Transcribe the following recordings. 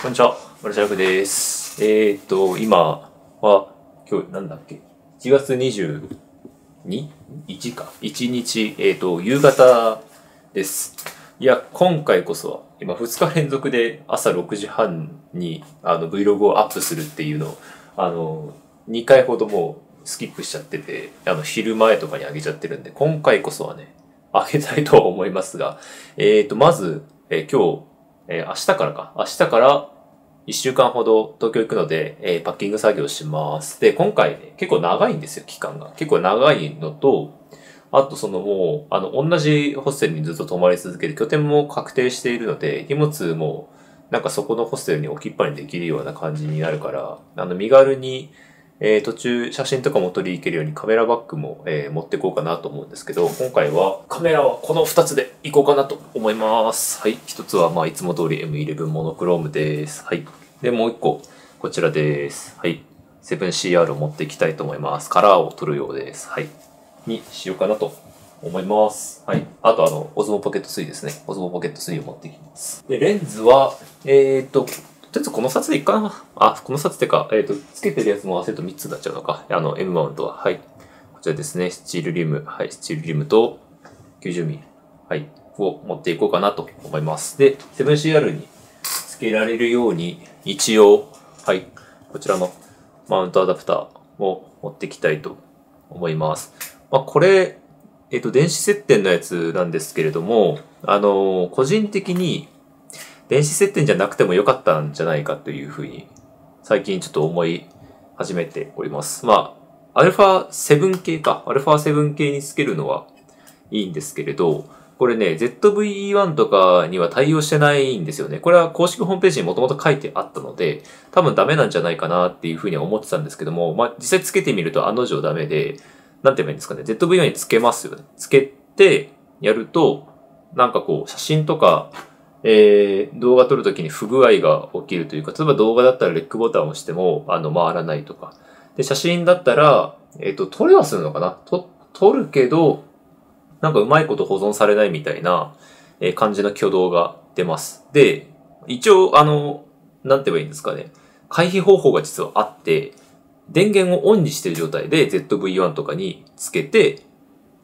こんにちは、マルシャルフです。えーっと、今は、今日なんだっけ ?1 月 22?1 か。1日、えーっと、夕方です。いや、今回こそは、今2日連続で朝6時半にあの Vlog をアップするっていうのを、あの、2回ほどもうスキップしちゃってて、あの、昼前とかに上げちゃってるんで、今回こそはね、上げたいとは思いますが、えーっと、まず、えー今日、えー明日からか。明日から1週間ほど東京行くので、えーパッキング作業します。で、今回ね、結構長いんですよ、期間が。結構長いのと、あとそのもう、あの、同じホステルにずっと泊まり続けて、拠点も確定しているので、荷物も、なんかそこのホステルに置きっぱにできるような感じになるから、あの、身軽に、えー途中写真とかも撮り行けるようにカメラバッグも、えー持ってこうかなと思うんですけど、今回はカメラはこの2つでいこうかなと思います。はい。1つはまあいつも通り M11 モノクロームです。はい。で、もう1個、こちらです。はい。7CR を持っていきたいと思います。カラーを撮るようです。はい。にしようかなと思います。はい。あとあの、オズモポケット3ですね。オズモポケット3を持ってきます。で、レンズは、えーっと、とりあえずこの札でいいかなあ、この札ってか、えっ、と、つけてるやつも合わせると3つになっちゃうのか。あの、M マウントは。はい。こちらですね。スチールリム。はい。スチールリムと 90mm。はい。を持っていこうかなと思います。で、7CR につけられるように、一応、はい。こちらのマウントアダプターを持っていきたいと思います。まあ、これ、えっ、と、電子接点のやつなんですけれども、あの個人的に、電子接点じゃなくてもよかったんじゃないかというふうに、最近ちょっと思い始めております。まあ、アルファ7系か。アルファ7系につけるのはいいんですけれど、これね、ZV-E1 とかには対応してないんですよね。これは公式ホームページにもともと書いてあったので、多分ダメなんじゃないかなっていうふうには思ってたんですけども、まあ、実際つけてみると案の定ダメで、なんて言えばいいんですかね。ZV-E1 につけますよね。つけて、やると、なんかこう、写真とか、えー、動画撮るときに不具合が起きるというか、例えば動画だったらレックボタンを押しても、あの、回らないとか。で、写真だったら、えっ、と、撮れはするのかな？と、撮るけど、なんかうまいこと保存されないみたいな、えー感じの挙動が出ます。で、一応、あの、なんて言えばいいんですかね。回避方法が実はあって、電源をオンにしてる状態で ZV-1 とかにつけて、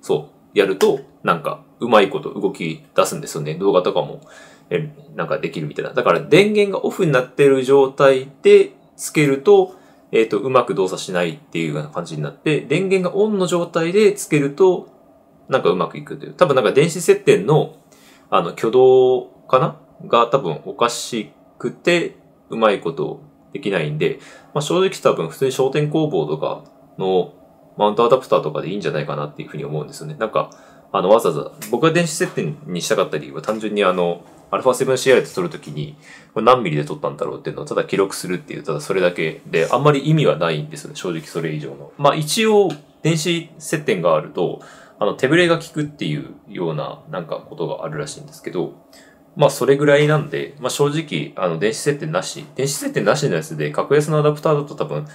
そう、やると、なんか、うまいこと動き出すんですよね。動画とかも、え、なんかできるみたいな。だから、電源がオフになってる状態でつけると、えっ、と、うまく動作しないっていうような感じになって、電源がオンの状態でつけると、なんかうまくいくという。多分なんか電子接点の、あの、挙動かな？が多分おかしくて、うまいことできないんで、まあ、正直多分普通に焦点工房とかのマウントアダプターとかでいいんじゃないかなっていうふうに思うんですよね。なんか、あの、わざわざ、僕が電子接点にしたかった理由は単純にあの、α7CR で撮るときに、これ何ミリで撮ったんだろうっていうのをただ記録するっていう、ただそれだけで、あんまり意味はないんですよね。正直それ以上の。まあ一応、電子接点があると、あの、手ぶれが効くっていうような、なんかことがあるらしいんですけど、まあそれぐらいなんで、まあ正直、あの、電子接点なし、電子接点なしのやつで、格安のアダプターだと多分、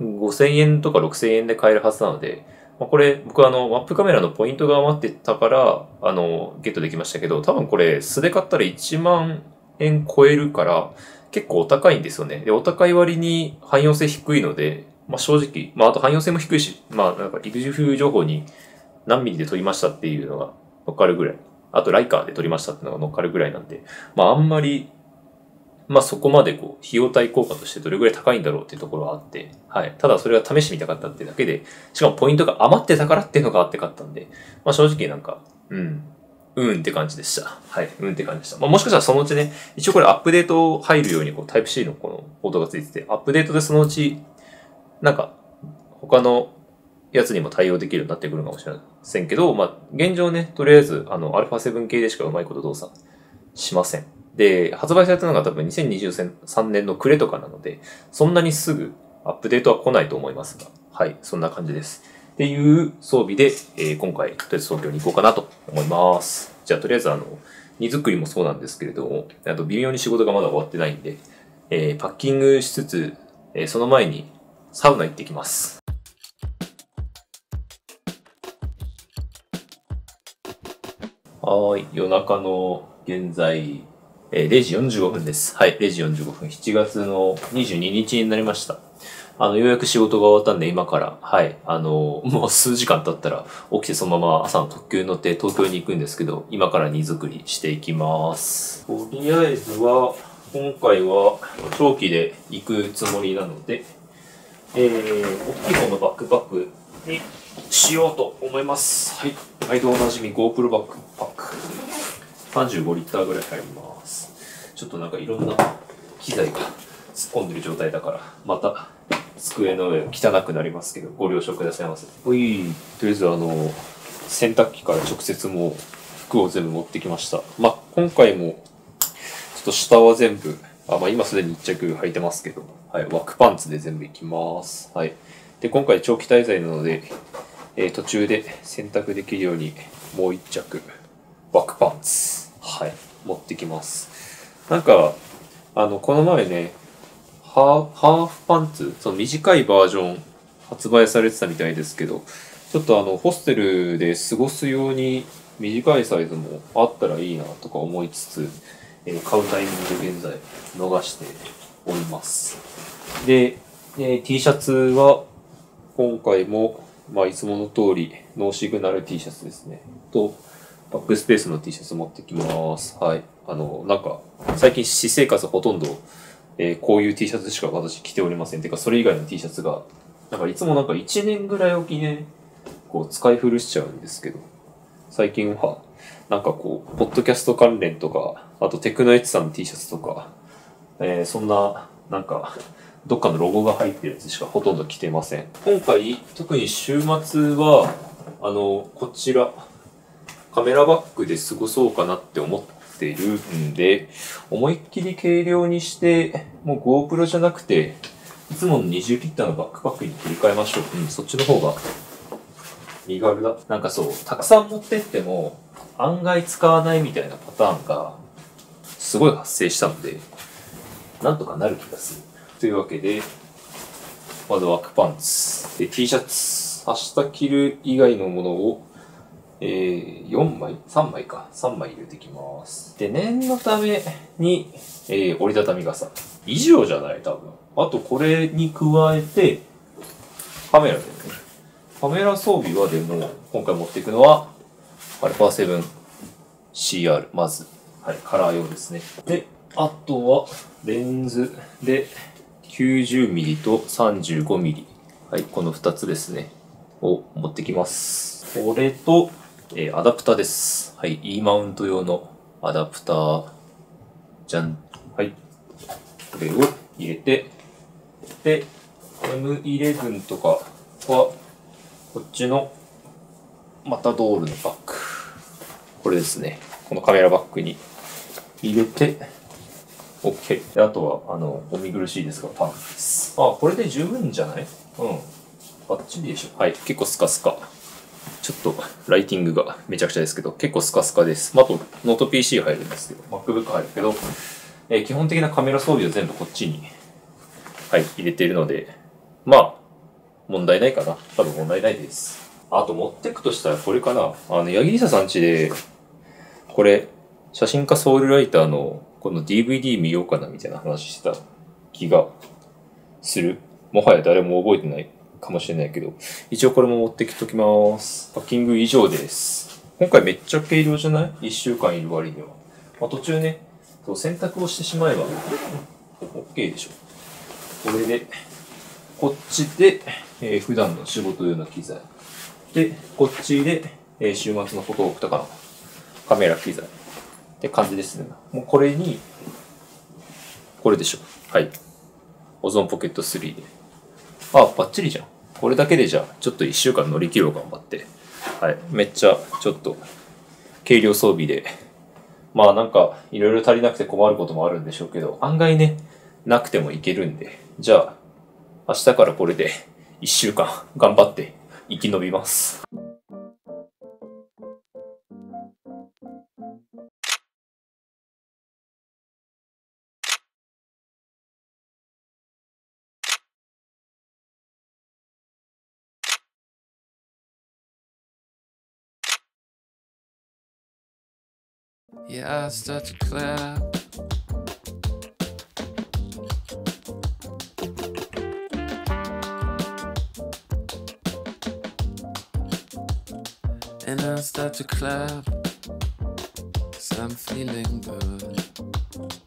5000円とか6000円で買えるはずなので、まあ、これ、僕はあの、マップカメラのポイントが余ってたから、あの、ゲットできましたけど、多分これ、素で買ったら1万円超えるから、結構お高いんですよね。で、お高い割に汎用性低いので、まあ正直、まああと汎用性も低いし、まあなんか陸上情報に何ミリで撮りましたっていうのが乗っかるぐらい。あとライカーで撮りましたっていうのが乗っかるぐらいなんで、まああんまり、まあそこまでこう、費用対効果としてどれぐらい高いんだろうっていうところはあって、はい。ただそれは試してみたかったってだけで、しかもポイントが余ってたからっていうのがあって買ったんで、まあ正直なんか、うん、うんって感じでした。はい。うんって感じでした。まあもしかしたらそのうちね、一応これアップデート入るようにこうタイプ C のこのポートがついてて、アップデートでそのうち、なんか、他のやつにも対応できるようになってくるかもしれませんけど、まあ、現状ね、とりあえず、あの、α7 系でしかうまいこと動作しません。で、発売されたのが多分2023年の暮れとかなので、そんなにすぐアップデートは来ないと思いますが、はい、そんな感じです。っていう装備で、えー今回、とりあえず東京に行こうかなと思います。じゃあ、とりあえずあの、荷造りもそうなんですけれども、あと微妙に仕事がまだ終わってないんで、えーパッキングしつつ、えーその前にサウナ行ってきます。はい、夜中の現在えー0時45分です。はい、0時45分。7月の22日になりました。あの、ようやく仕事が終わったんで、今から、はい、あの、もう数時間経ったら、起きてそのまま朝の特急に乗って東京に行くんですけど、今から荷造りしていきます。とりあえずは、今回は長期で行くつもりなので、えー、大きい方のバックパックにしようと思います。はい。毎度おなじみ GoPro バックパック。35リッターぐらい入ります。ちょっとなんかいろんな機材が突っ込んでる状態だから、また机の上汚くなりますけど、ご了承くださいませ。おい、とりあえずあの、洗濯機から直接もう服を全部持ってきました。まあ、今回も、ちょっと下は全部、あ、まあ今すでに一着履いてますけど、はい、ワークパンツで全部いきます。はい。で、今回長期滞在なので、えー途中で洗濯できるようにもう一着、ワークパンツ、はい、持ってきます。なんか、あの、この前ね、ハーフパンツ、その短いバージョン発売されてたみたいですけど、ちょっとあの、ホステルで過ごすように短いサイズもあったらいいなとか思いつつ、えー買うタイミングで現在逃しております。で、えー T シャツは今回も、まあ、いつもの通りノーシグナル T シャツですね。と、バックスペースの T シャツ持ってきます。はい。あの、なんか、最近私生活ほとんど、えーこういう T シャツしか私着ておりません。てか、それ以外の T シャツが、なんかいつもなんか1年ぐらいおきね、こう使い古しちゃうんですけど、最近は、なんかこう、ポッドキャスト関連とか、あとテクノエッツさんの T シャツとか、えーそんな、なんか、どっかのロゴが入ってるやつしかほとんど着てません。今回、特に週末は、あの、こちら、カメラバッグで過ごそうかなって思ってるんで、思いっきり軽量にして、もう GoPro じゃなくて、いつもの20リッターのバックパックに切り替えましょう。うん、そっちの方が身軽だ。なんかそう、たくさん持ってっても、案外使わないみたいなパターンが、すごい発生したので、なんとかなる気がする。というわけで、まずワークパンツ。で、T シャツ。明日着る以外のものを、えー、4枚 ?3 枚か。3枚入れてきます。で、念のために、えー、折りたたみ傘。以上じゃない？多分。あと、これに加えて、カメラでね。カメラ装備はでも、今回持っていくのは、アルファ 7CR、まず。はい、カラー用ですね。で、あとは、レンズで 90mm と 35mm。はい、この2つですね。を持ってきます。これと、えーアダプターです。はい、E マウント用のアダプター。じゃん。はい。これを入れて、で、M11 とかは、こっちのマタドールのバッグ。これですね。このカメラバッグに入れて、OK。であとは、あの、お見苦しいですが、パンツです。あ、これで十分じゃない？うん。バッチリでしょ。はい。結構スカスカ。ちょっと、ライティングがめちゃくちゃですけど、結構スカスカです。まあ、あと、ノート PC 入るんですけど、MacBook 入るけど、えー基本的なカメラ装備を全部こっちに、はい、入れているので、まあ、問題ないかな。多分問題ないです。あと持ってくとしたらこれかな。あの、八木里沙さん家で、これ、写真家ソウルライターのこの DVD 見ようかなみたいな話してた気がする。もはや誰も覚えてないかもしれないけど、一応これも持ってきときます。パッキング以上です。今回めっちゃ軽量じゃない ?1 週間いる割には。まあ、途中ね、そう洗濯をしてしまえば OK でしょ。これで、こっちで、えー普段の仕事用の機材。で、こっちで、えー週末のフォトオクとかのカメラ機材。って感じですね。もうこれに、これでしょ。はい。オゾンポケット3で。あ、バッチリじゃん。これだけでじゃあ、ちょっと1週間乗り切ろう頑張って。はい。めっちゃ、ちょっと、軽量装備で。まあなんか、いろいろ足りなくて困ることもあるんでしょうけど、案外ね、なくてもいけるんで。じゃあ、明日からこれで、1週間頑張って生き延びます。Yeah, I start to clap. And I start to clap, cause I'm feeling good.